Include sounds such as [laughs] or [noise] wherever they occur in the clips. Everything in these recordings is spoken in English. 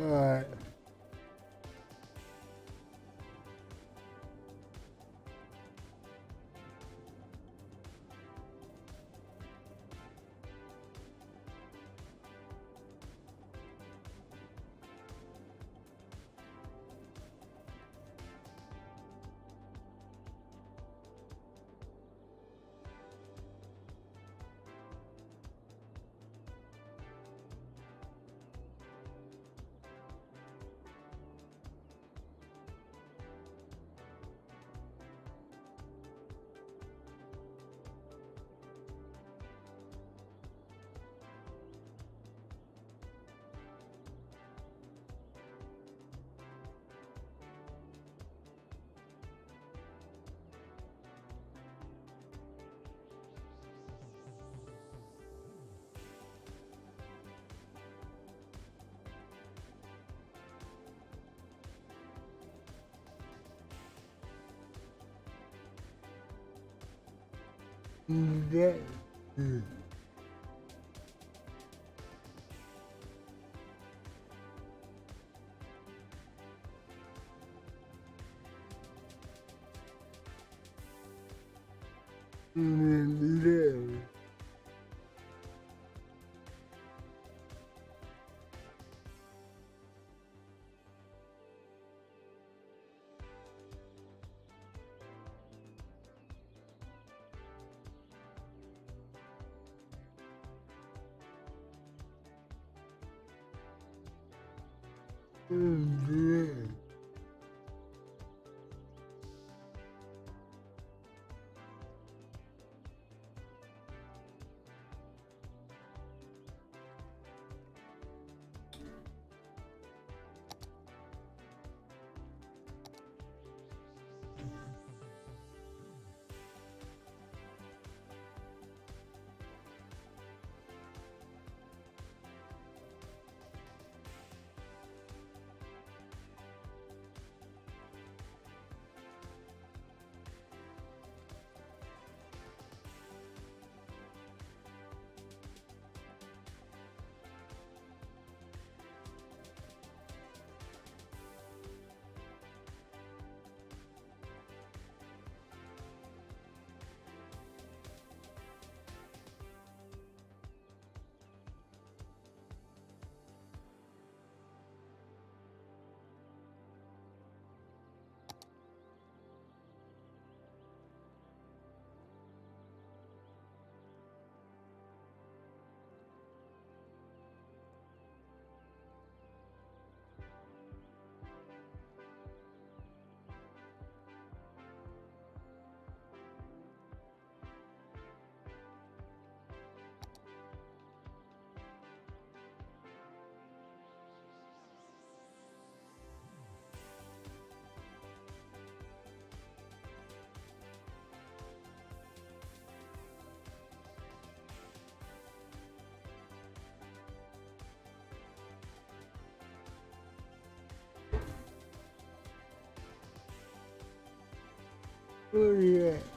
Alright. Live. Hmm. Hmm, Mm, Live. Oh yeah.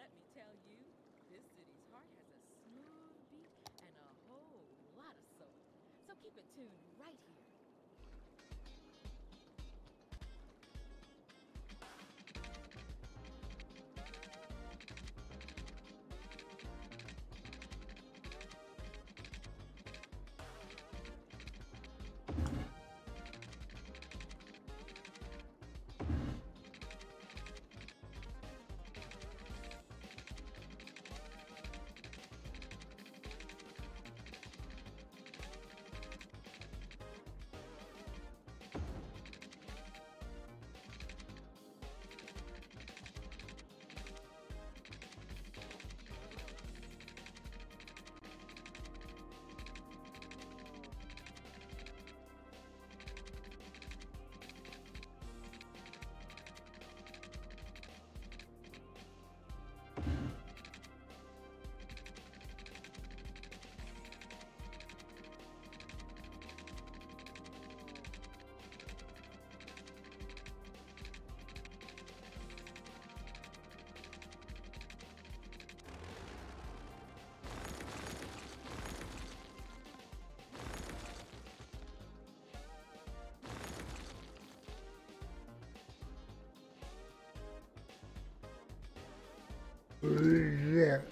Let me tell you, this city's heart has a smooth beat and a whole lot of soul. So keep it tuned right here. Yeah.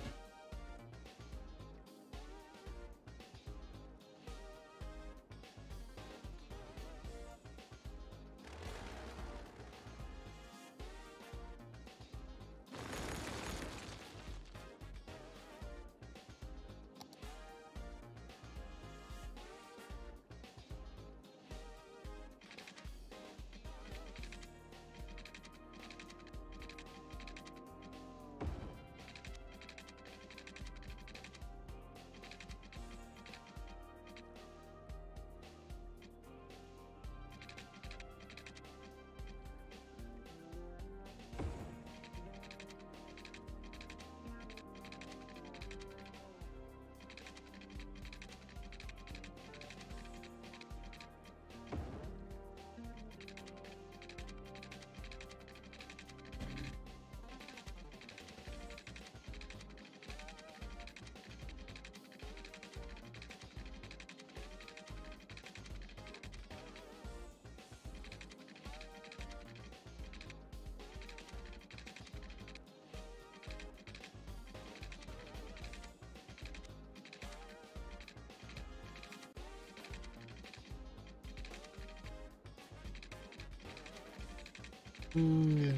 Mm.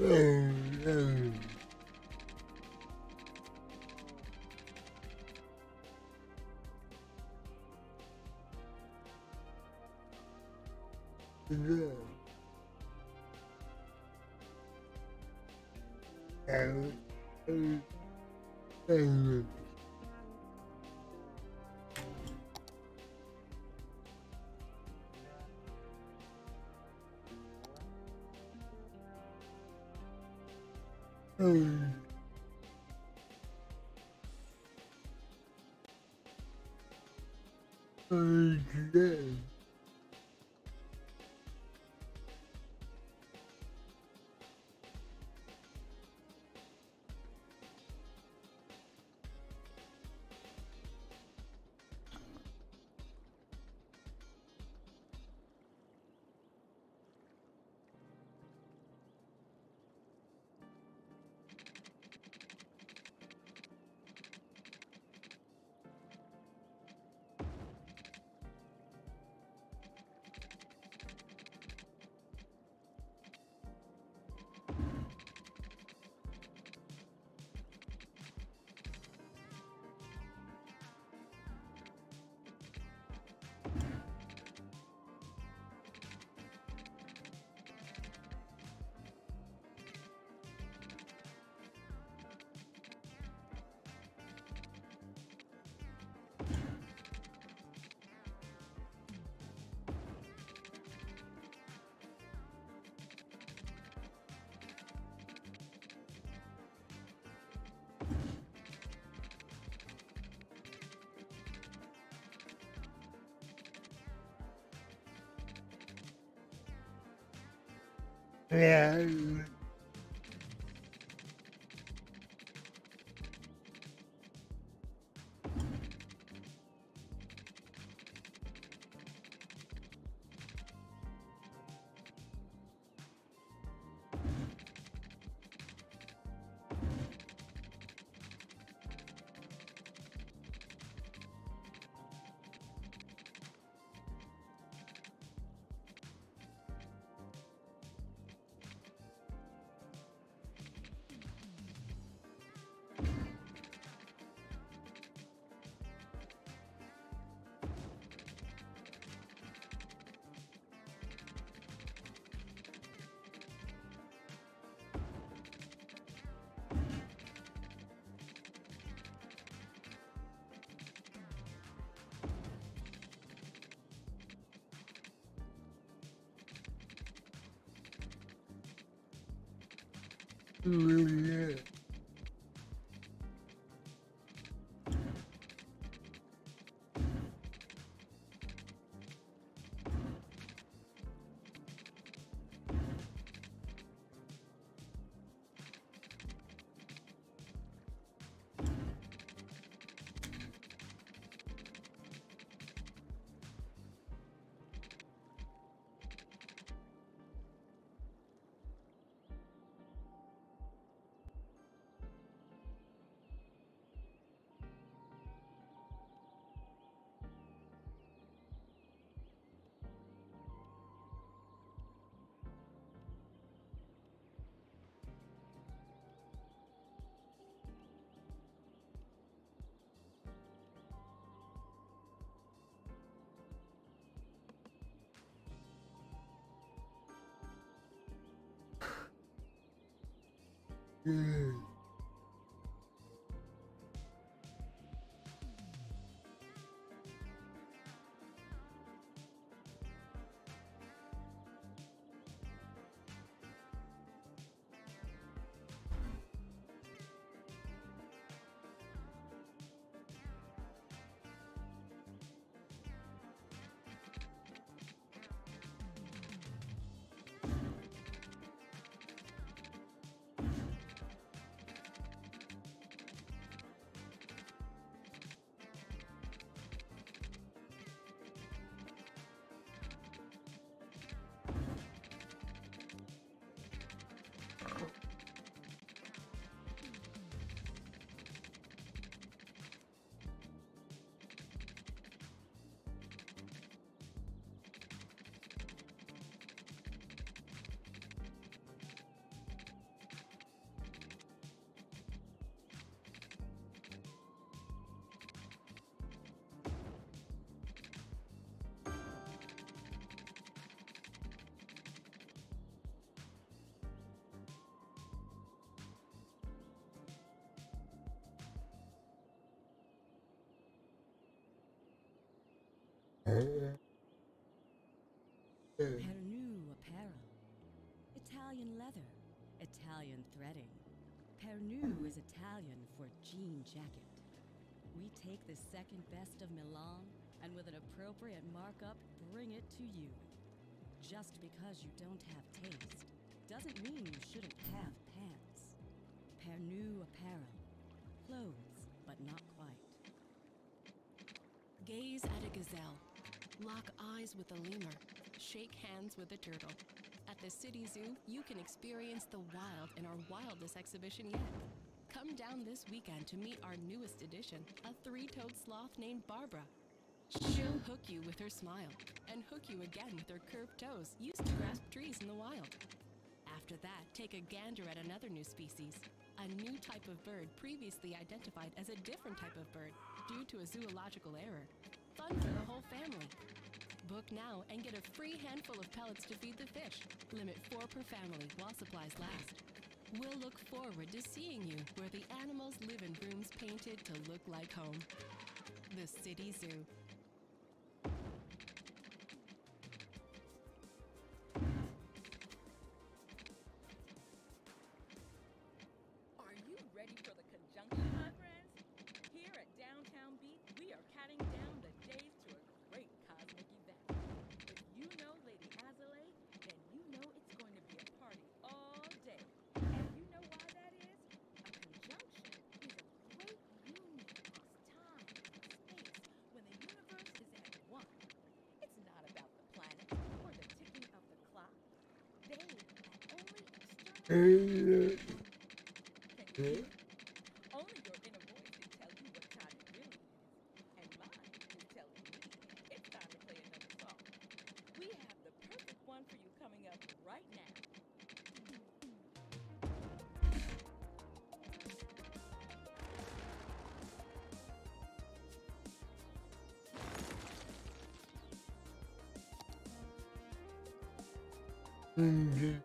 Oh, no. Yeah. And, and, yeah. Really yeah. Good. Uh, Pernu apparel. Italian leather. Italian threading. Pernu is Italian for jean jacket. We take the second best of Milan and with an appropriate markup bring it to you. Just because you don't have taste doesn't mean you shouldn't have pants. Pernu apparel. Clothes, but not quite. Gaze at a gazelle. Eyes with a lemur. Shake hands with a turtle. At the City Zoo, you can experience the wild in our wildest exhibition yet. Come down this weekend to meet our newest addition, a three toed sloth named Barbara. She'll hook you with her smile and hook you again with her curved toes used to grasp trees in the wild. After that, take a gander at another new species, a new type of bird previously identified as a different type of bird due to a zoological error. Fun for the whole family. Book now and get a free handful of pellets to feed the fish. Limit four per family while supplies last. We'll look forward to seeing you where the animals live in rooms painted to look like home. The City Zoo. Mm-hmm.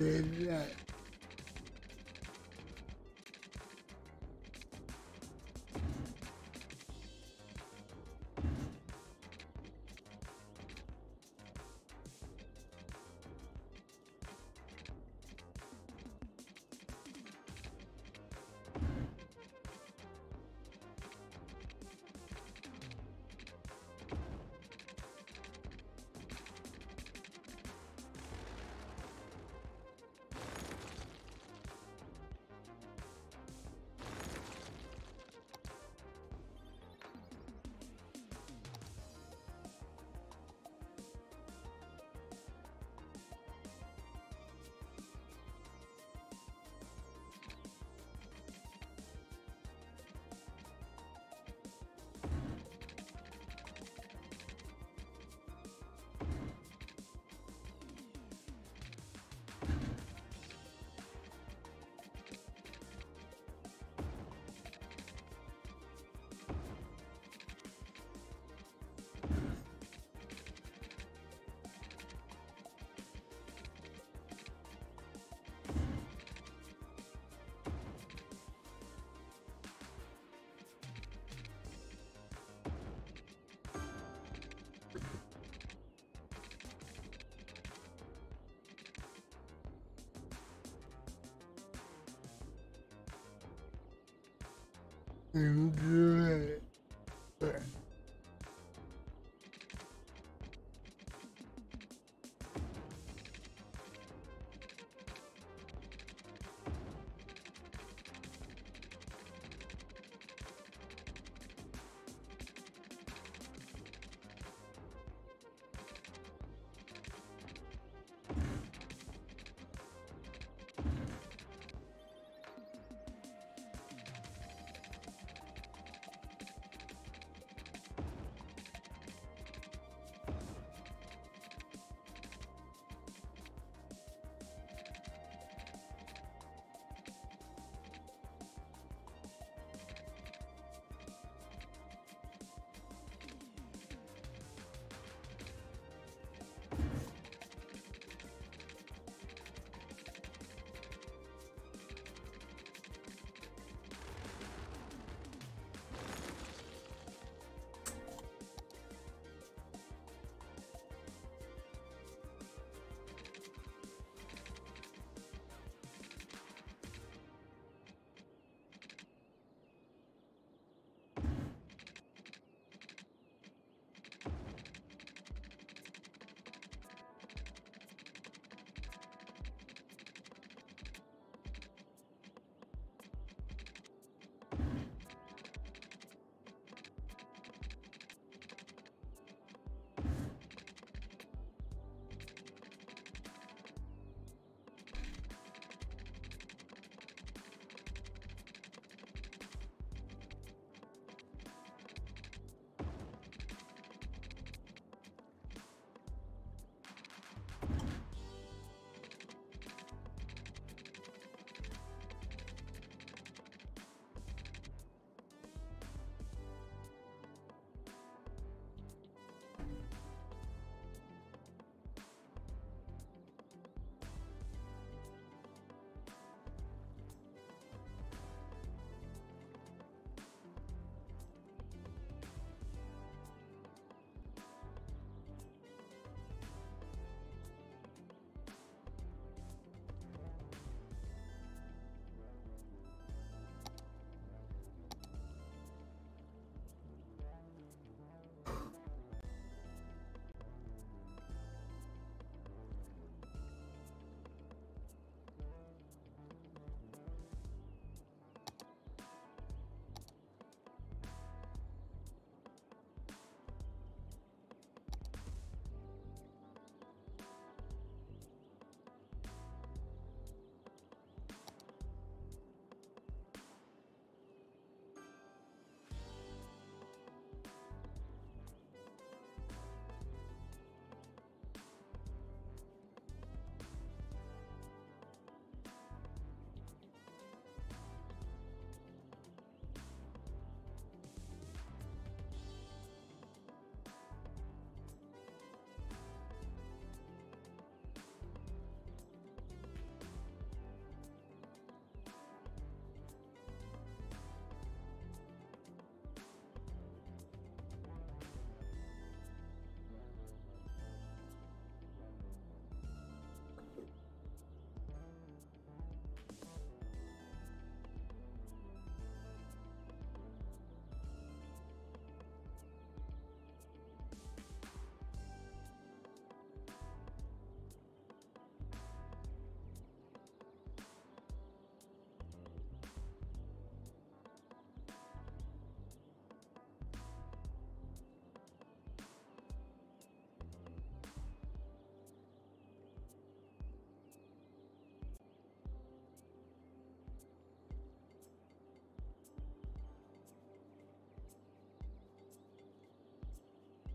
Uh, enjoy it.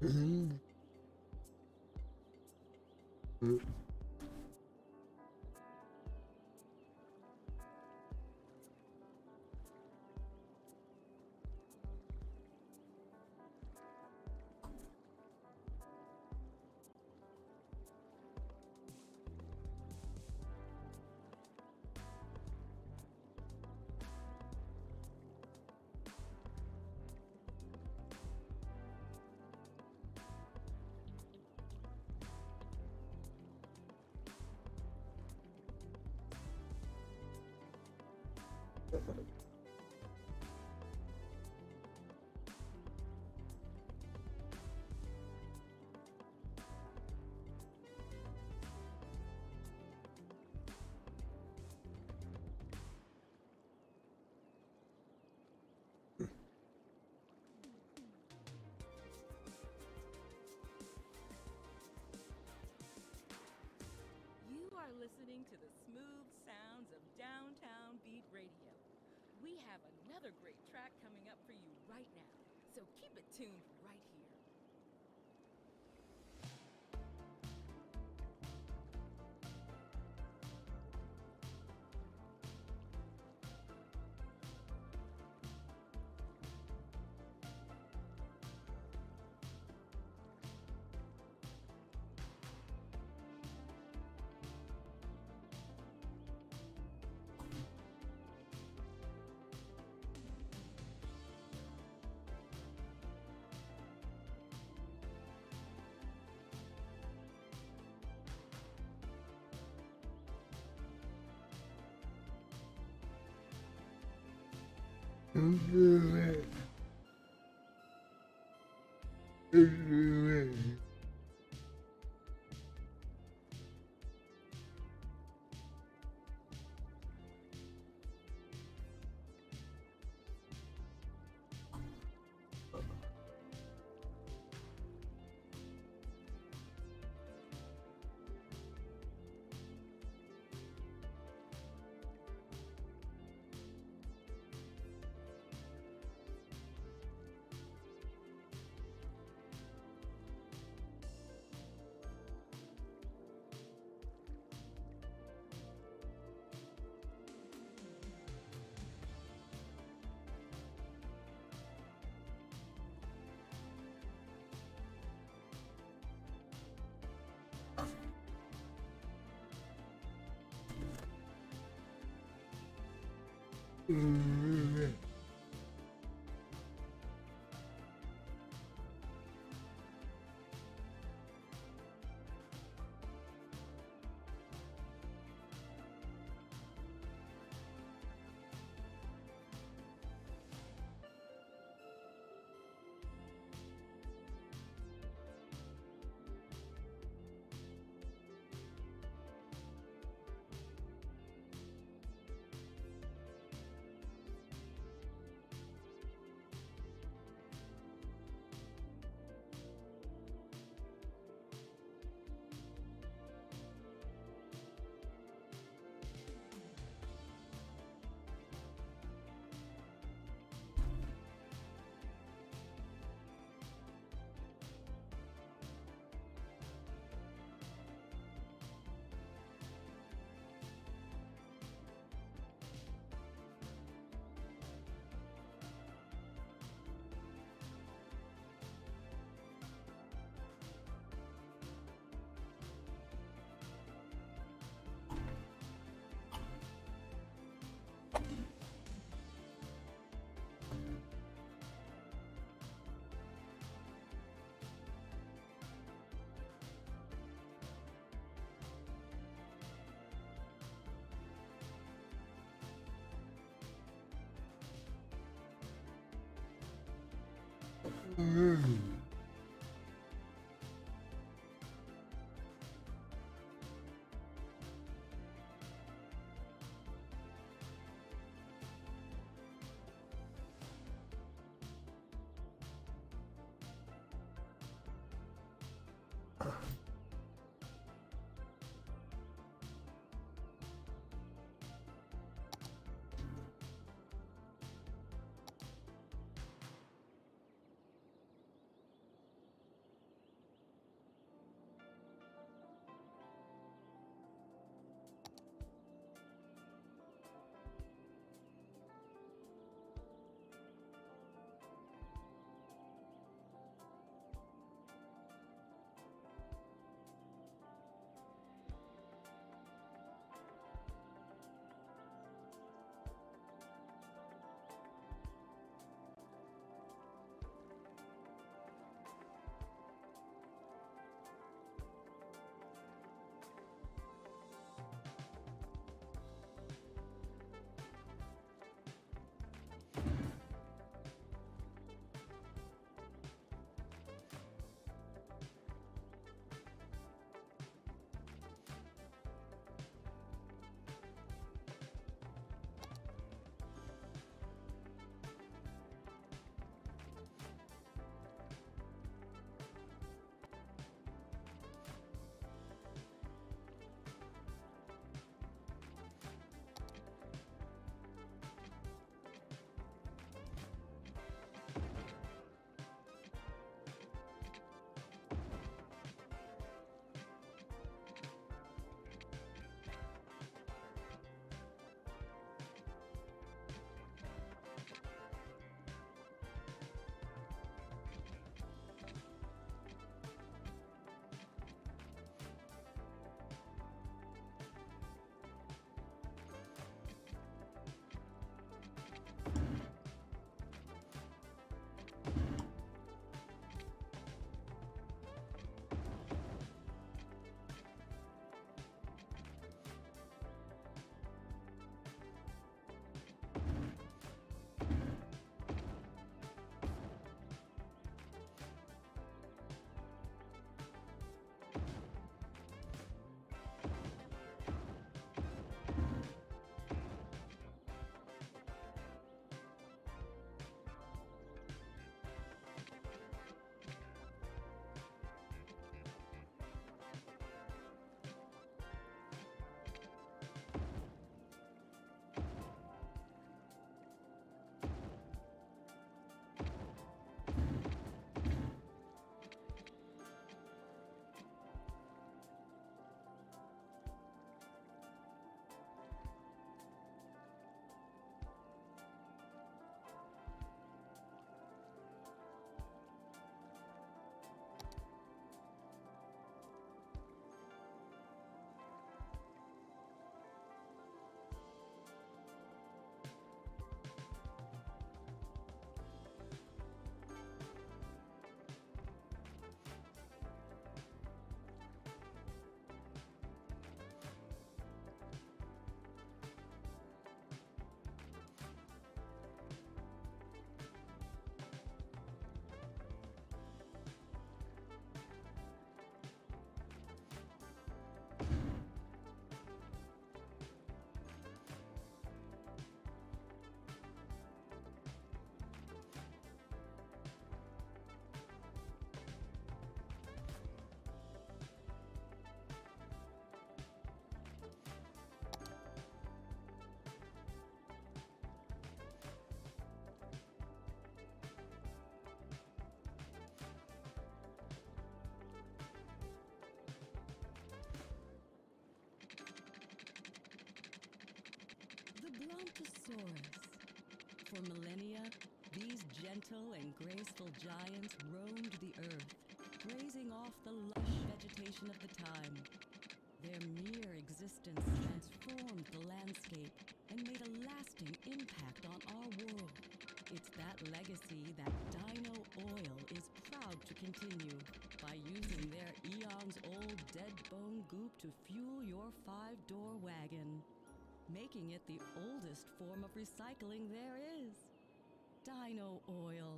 嗯。嗯。listening to the so keep it tuned Mm-hmm. Mm-hmm. Mm-hmm. Ugh. Tyrannosaurus. For millennia, these gentle and graceful giants roamed the earth, grazing off the lush vegetation of the time. Their mere existence transformed the landscape and made a lasting impact on our world. It's that legacy that Dino Oil is proud to continue by using their eons old dead bone goop to fuel your five door wagon, making it the oldest form of recycling there is. Dino Oil.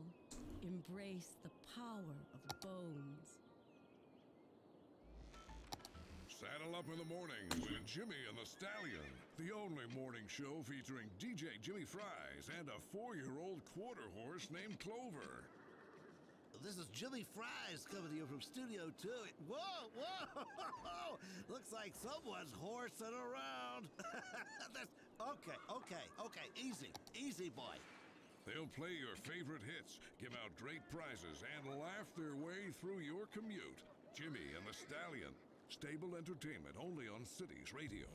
Embrace the power of bones. Saddle up in the mornings with Jimmy and the Stallion, the only morning show featuring DJ Jimmy Fries and a four year old quarter horse named Clover. This is Jimmy Fries coming to you from Studio 2. Whoa, whoa! [laughs] Looks like someone's horsing around. [laughs] That's, okay, okay, okay. Easy, easy, boy. They'll play your favorite hits, give out great prizes, and laugh their way through your commute. Jimmy and the Stallion. Stable entertainment only on Cities Radio.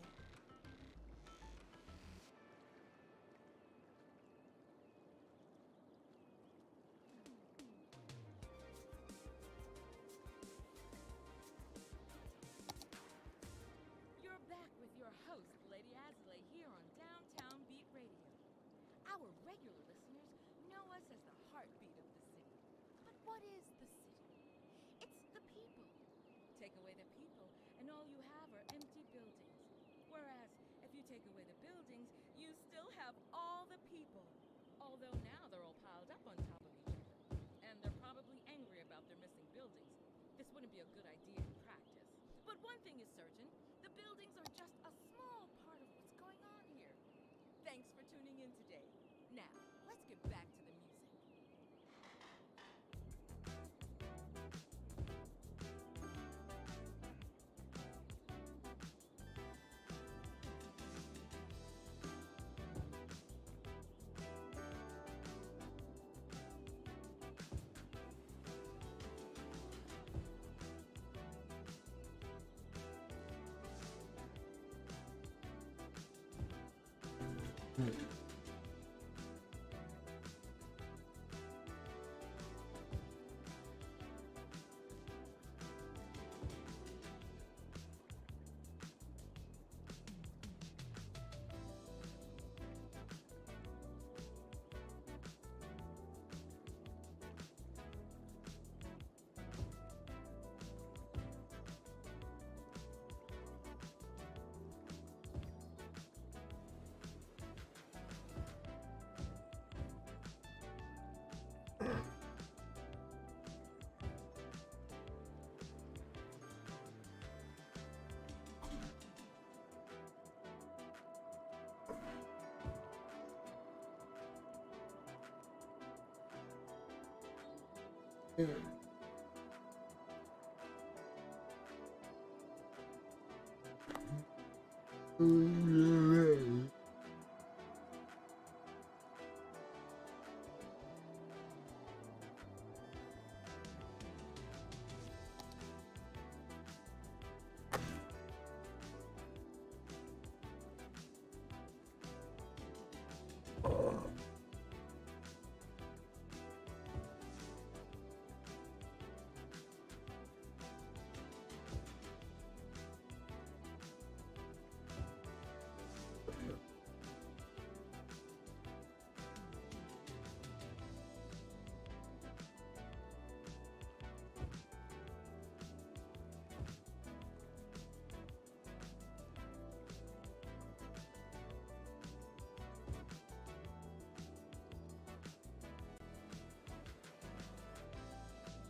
Our regular listeners know us as the heartbeat of the city. But what is the city? It's the people. Take away the people, and all you have are empty buildings. Whereas, if you take away the buildings, you still have all the people. Although now they're all piled up on top of each other. And they're probably angry about their missing buildings. This wouldn't be a good idea in practice. But one thing is certain the buildings are just Now, let's get back to the music. Hmm. soon.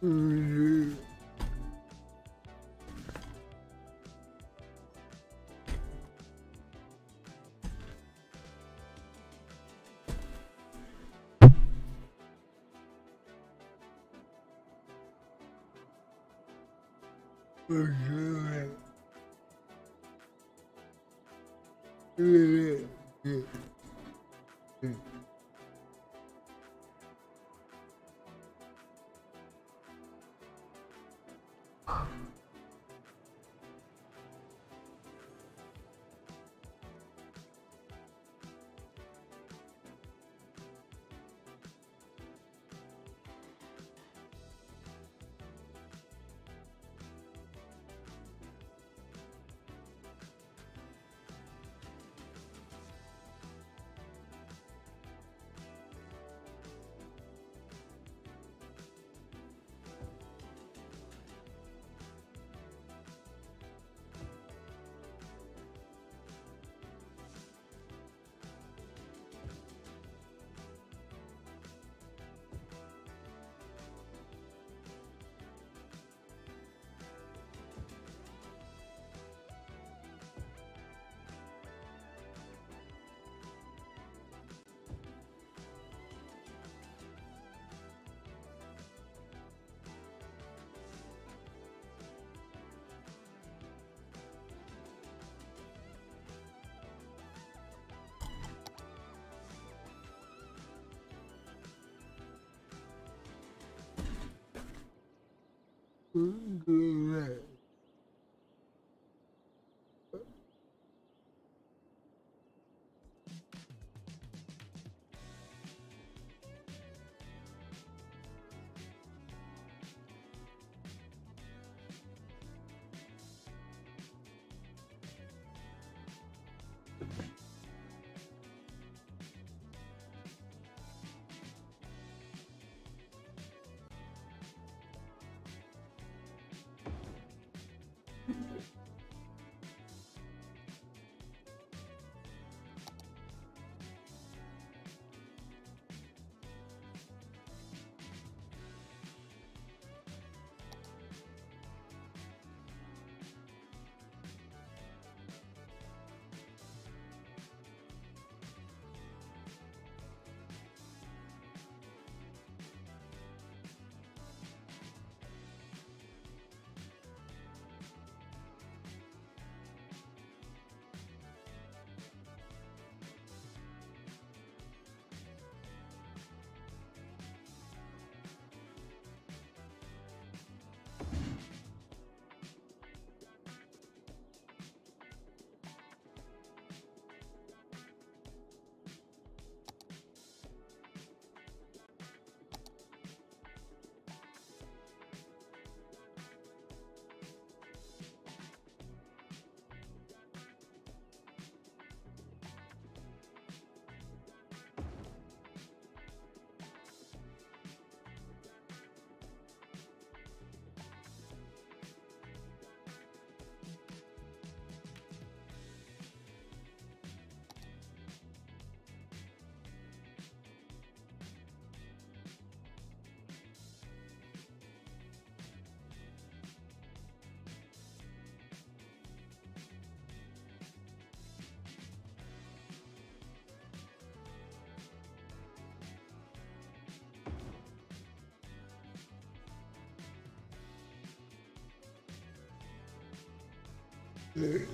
Yeah. orílẹ̀ rẹ̀. Good.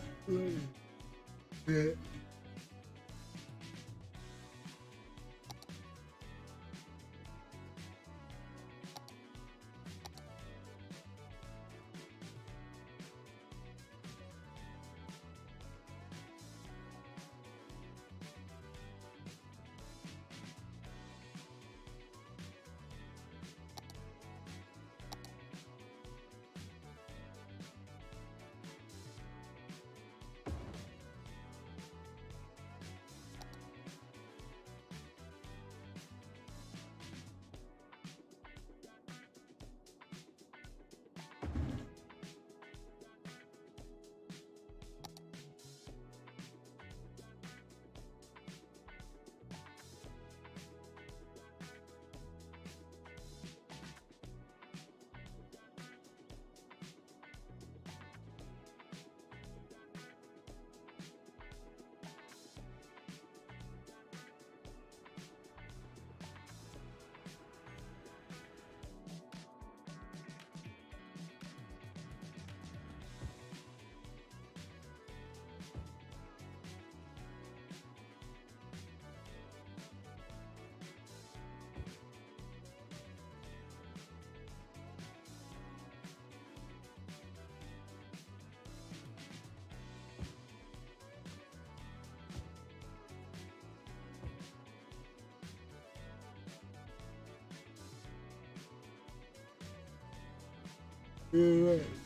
Yeah. Yeah.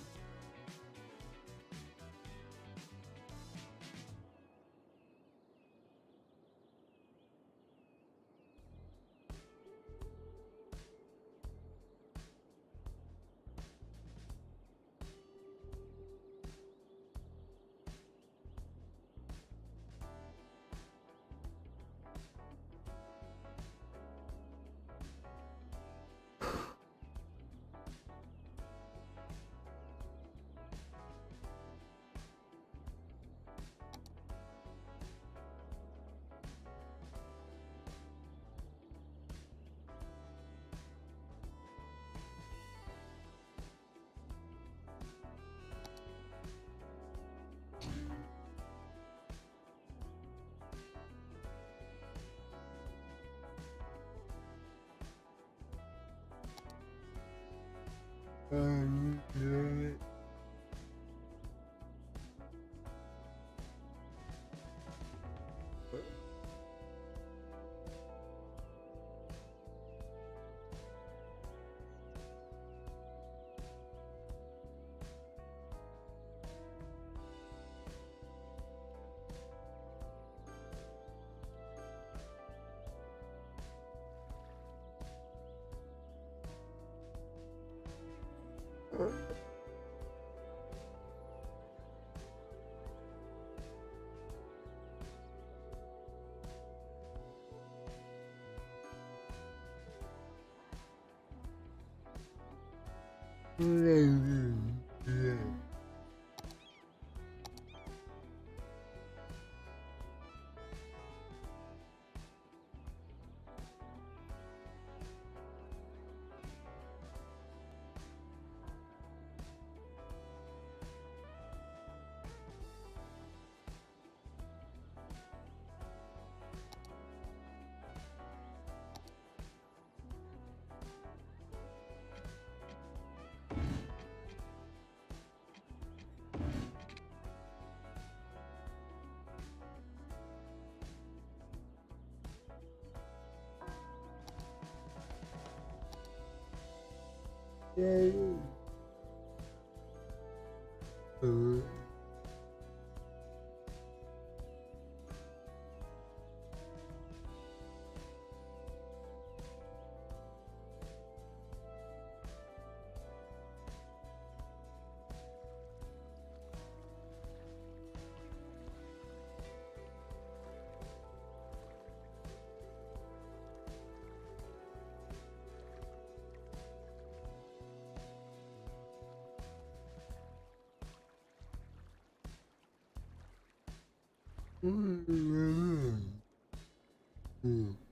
Um, Yeah. Yeah. Uh. Mm.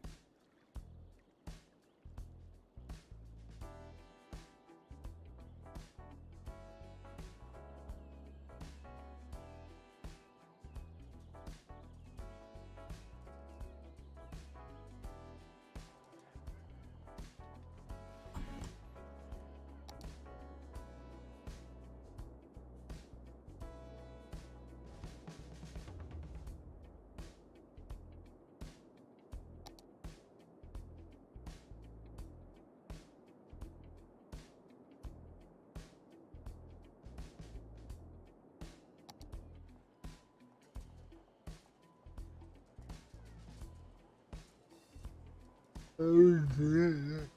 Oh, yeah.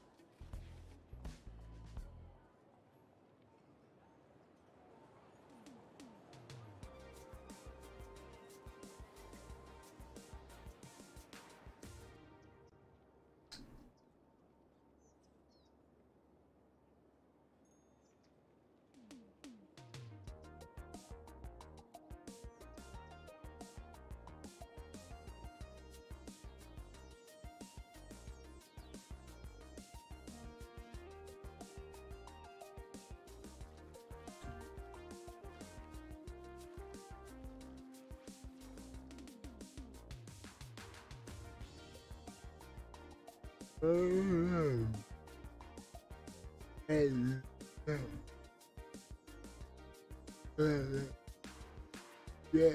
Yeah.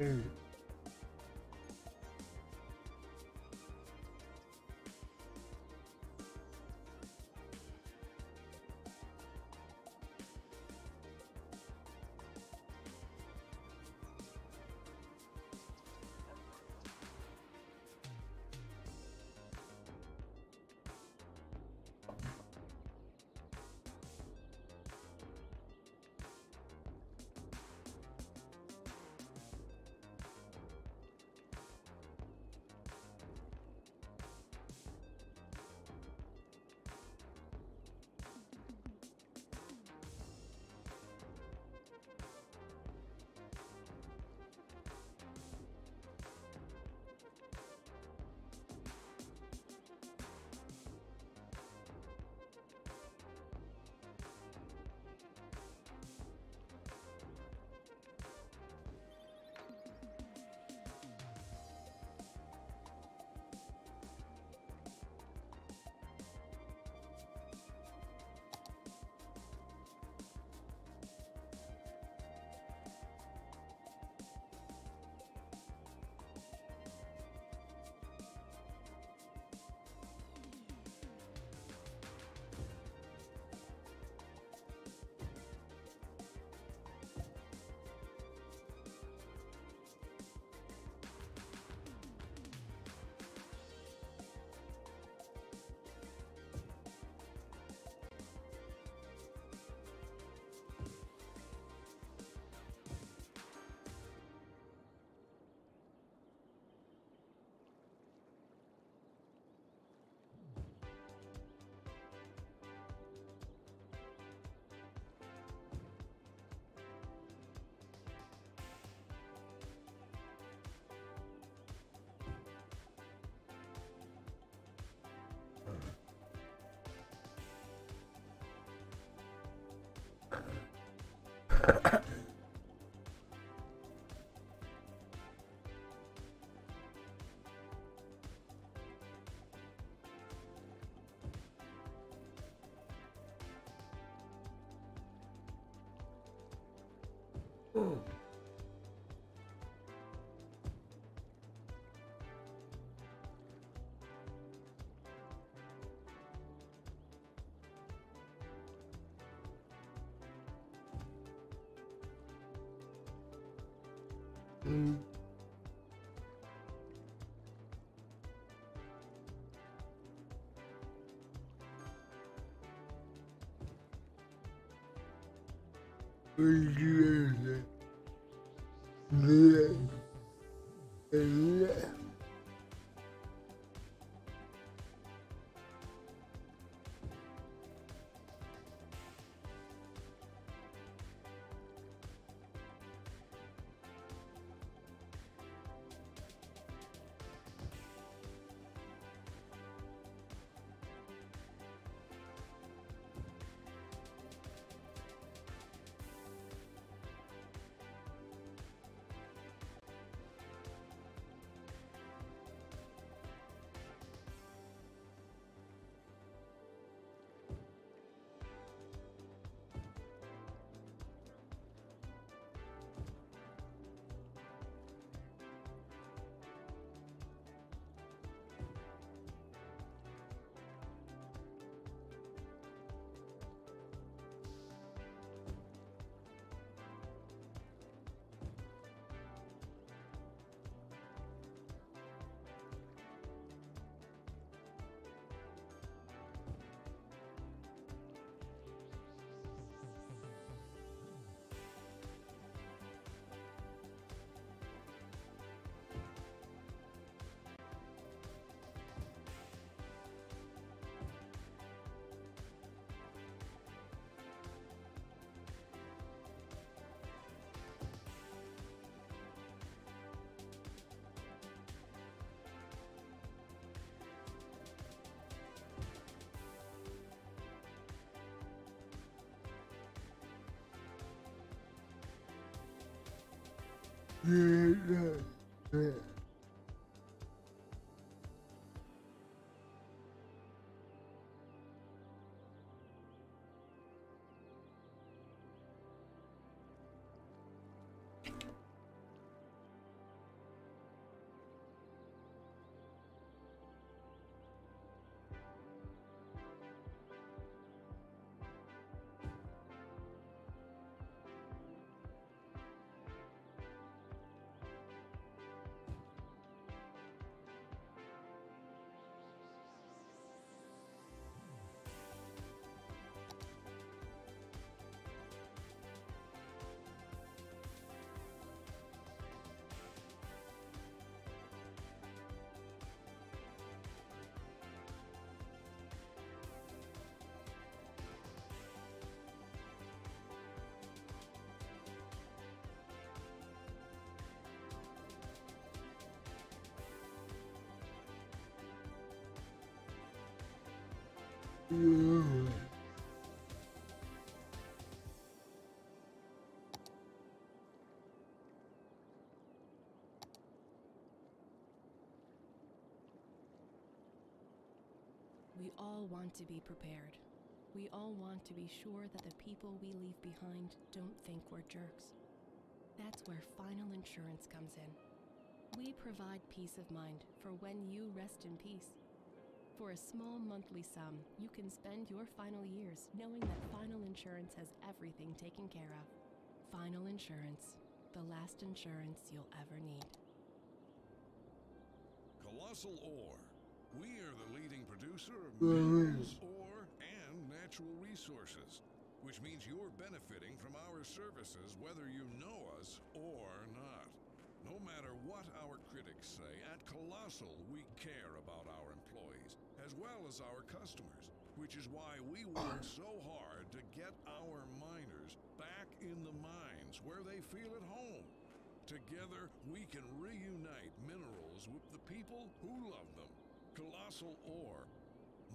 Oh. Ha ha ha. Hmm. Öldü öldü. Öldü. Bien, bien. Mm. We all want to be prepared. We all want to be sure that the people we leave behind don't think we're jerks. That's where Final Insurance comes in. We provide peace of mind for when you rest in peace. For a small monthly sum, you can spend your final years knowing that Final Insurance has everything taken care of. Final Insurance, the last insurance you'll ever need. Colossal Ore. We are the leading producer of minerals, ore, and natural resources, which means you're benefiting from our services whether you know us or not. No matter what our critics say, at Colossal we care about our employees as well as our customers, which is why we work so hard to get our miners back in the mines where they feel at home. Together, we can reunite minerals with the people who love them. Colossal ore.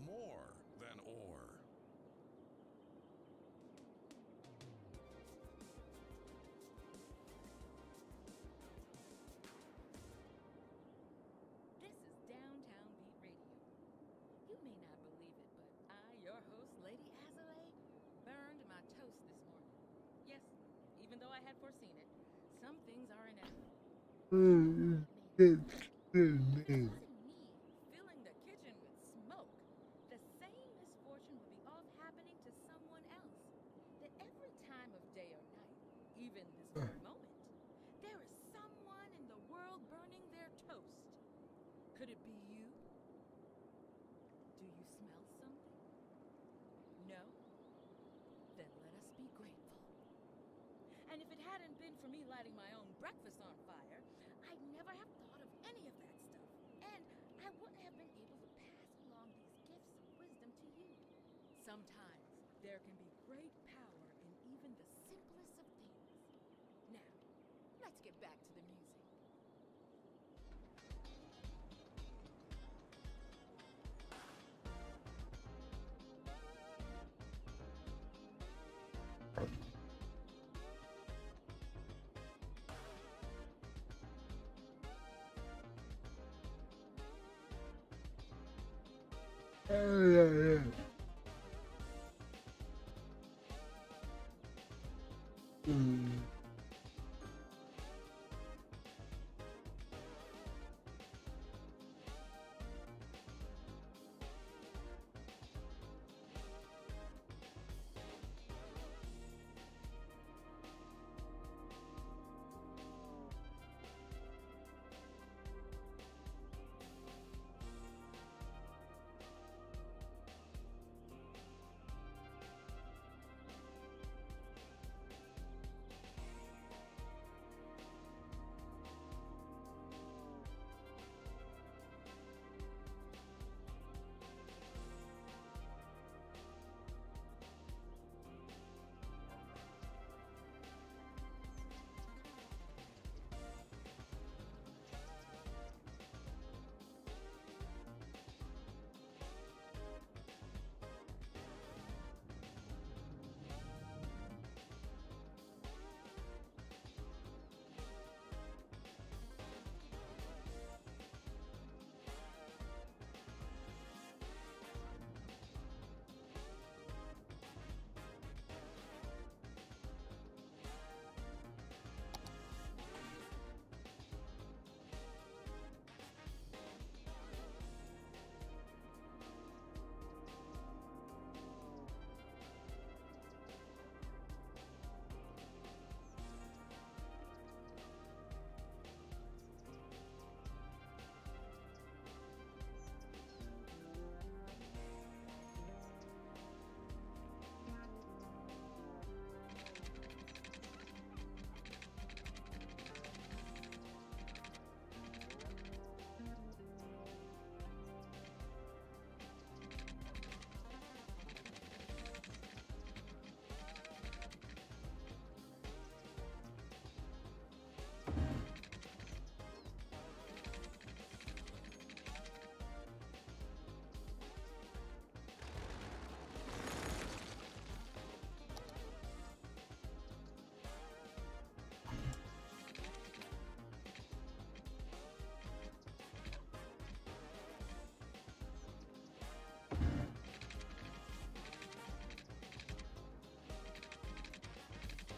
More than ore. Mm-hmm. back to the music. Yeah, yeah.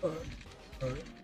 Alright. Alright.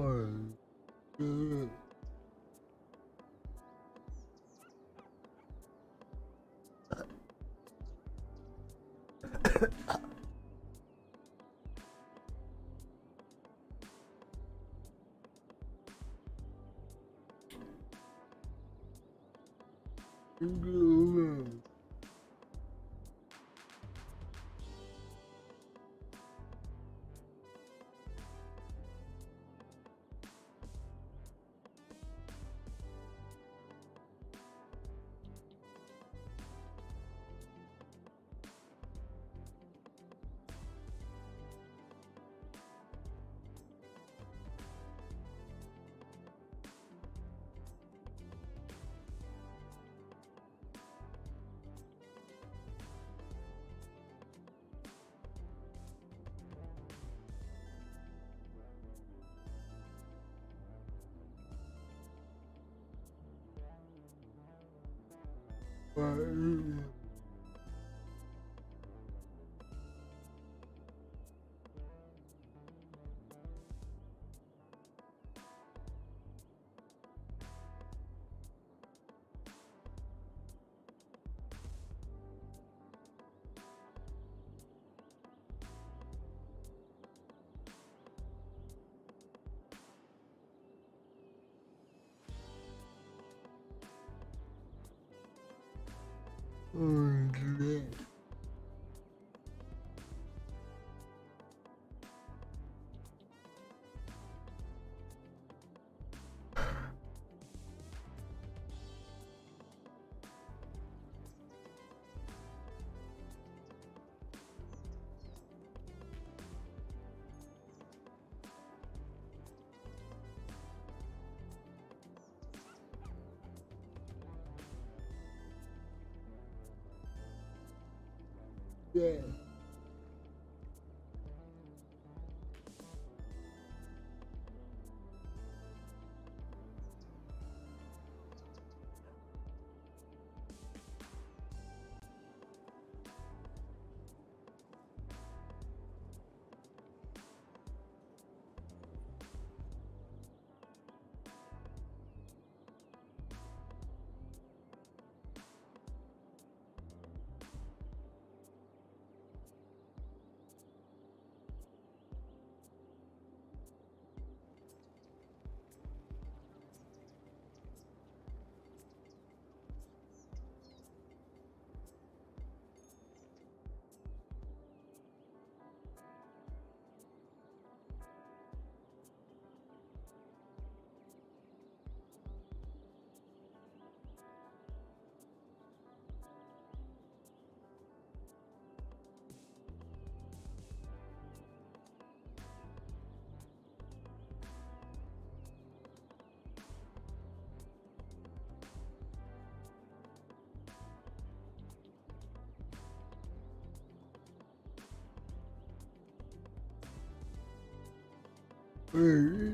Oh, good. Good. Well, good. Yeah. Yeah.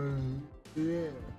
Mm-hmm. yeah.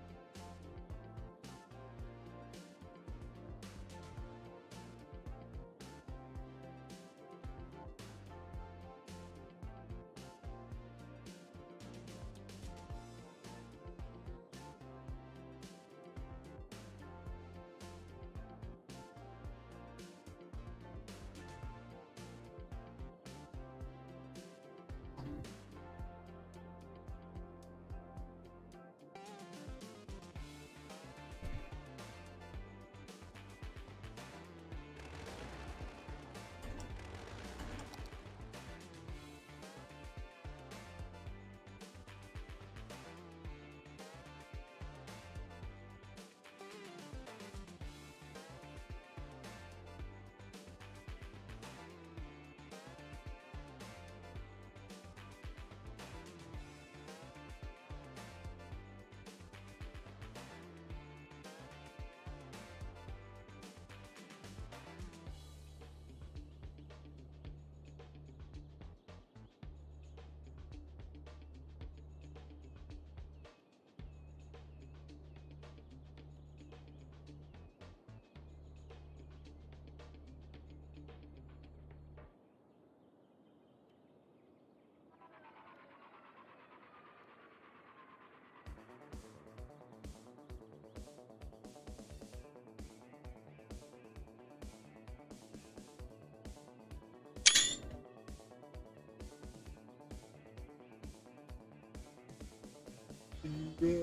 Yeah.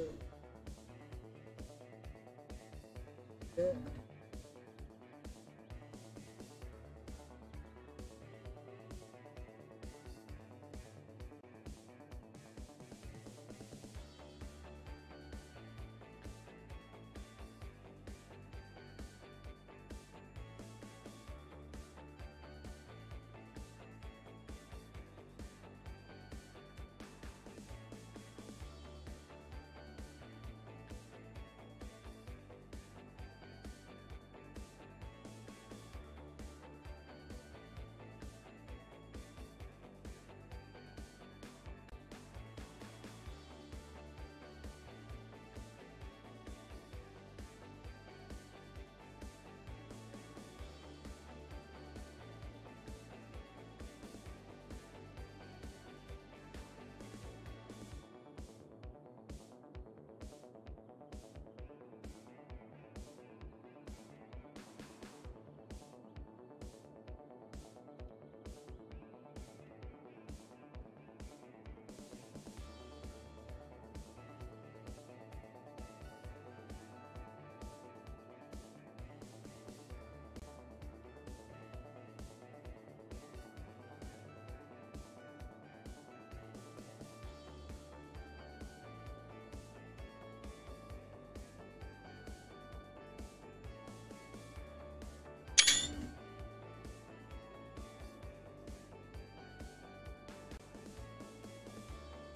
Yeah.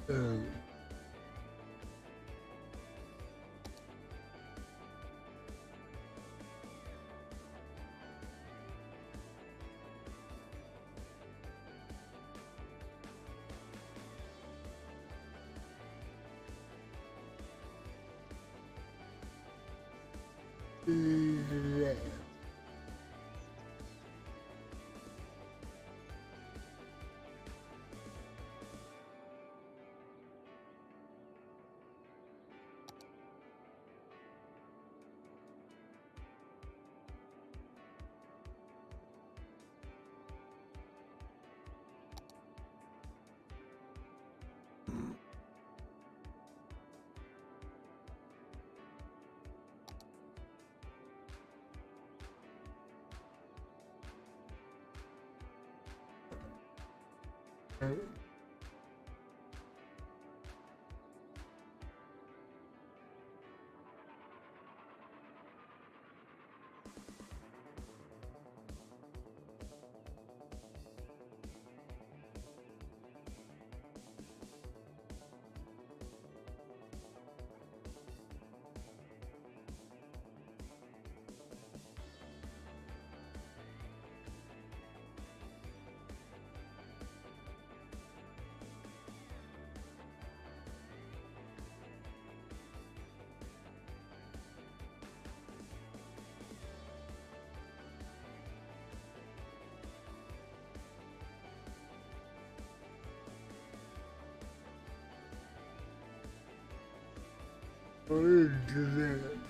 Um, yeah. Right. Um, internet. At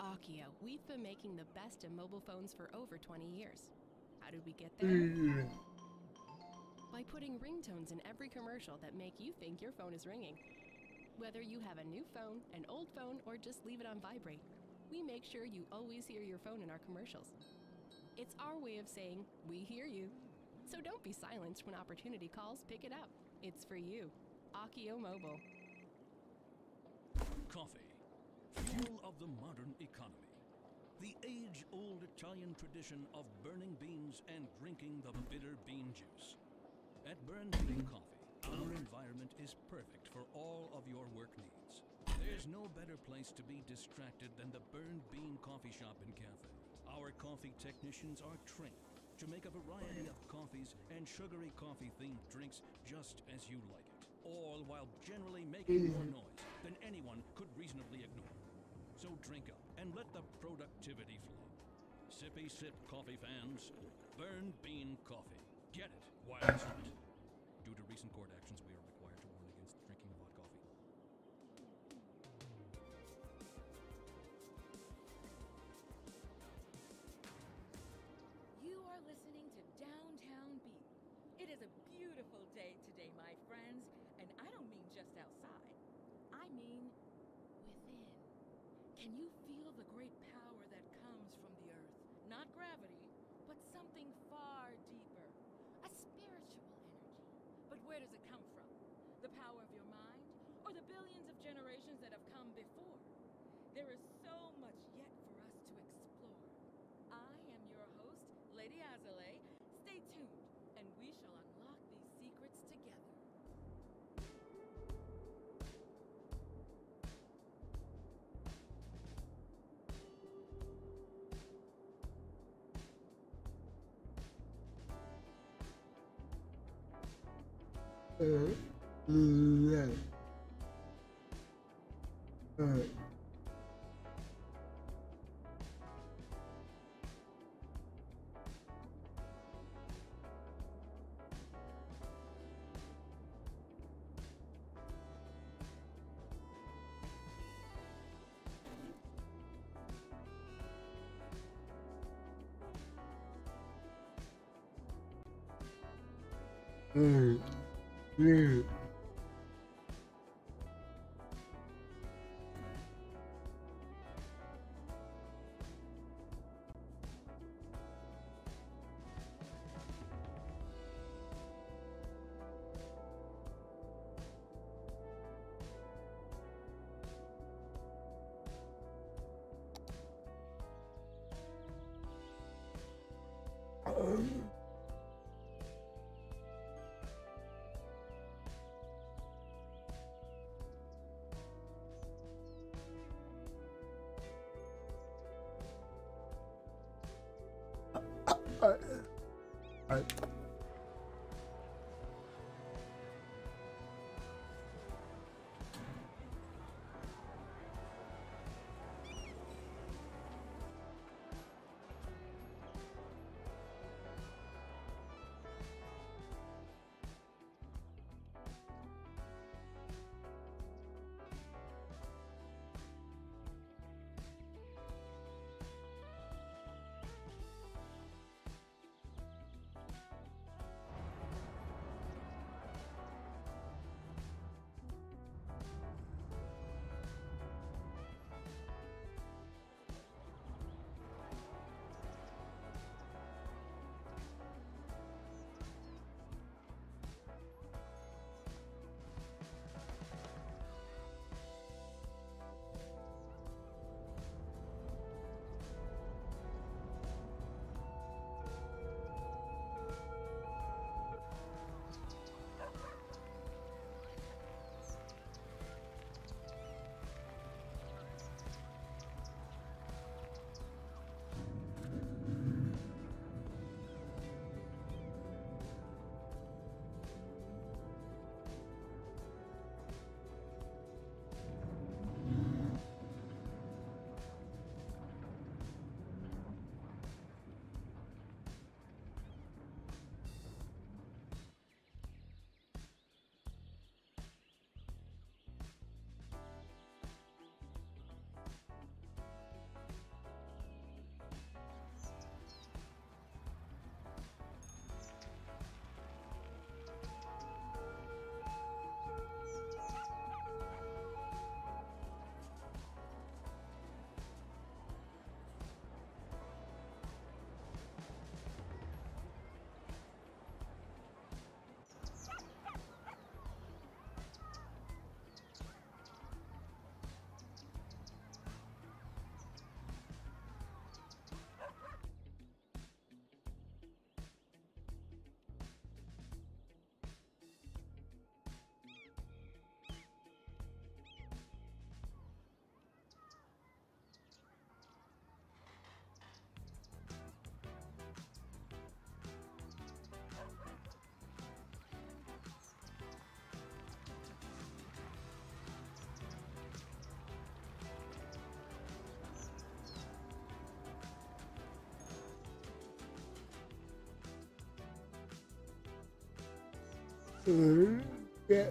Akio, we've been making the best of mobile phones for over 20 years. How did we get there? Mm. By putting ringtones in every commercial that make you think your phone is ringing. Whether you have a new phone, an old phone, or just leave it on vibrate, we make sure you always hear your phone in our commercials. It's our way of saying, we hear you. So don't be silenced when opportunity calls, pick it up. It's for you. Akio Mobile. Coffee, fuel of the modern economy. The age old Italian tradition of burning beans and drinking the bitter bean juice. At Burn Bean Coffee, our environment is perfect for all of your work needs. There's no better place to be distracted than the Burn Bean Coffee Shop and Cafe. Our coffee technicians are trained to make a variety of coffees and sugary coffee themed drinks just as you like it, all while generally making more noise than anyone could reasonably ignore. Drink up and let the productivity flow. Sippy sip coffee fans, burn bean coffee. Get it while it's hot. Due to recent court actions, we are required to warn against drinking hot coffee. You are listening to Downtown Beat. It is a beautiful day today, my friends, and I don't mean just outside. I mean. Can you Uh, uh, yeah. Uh, yeah.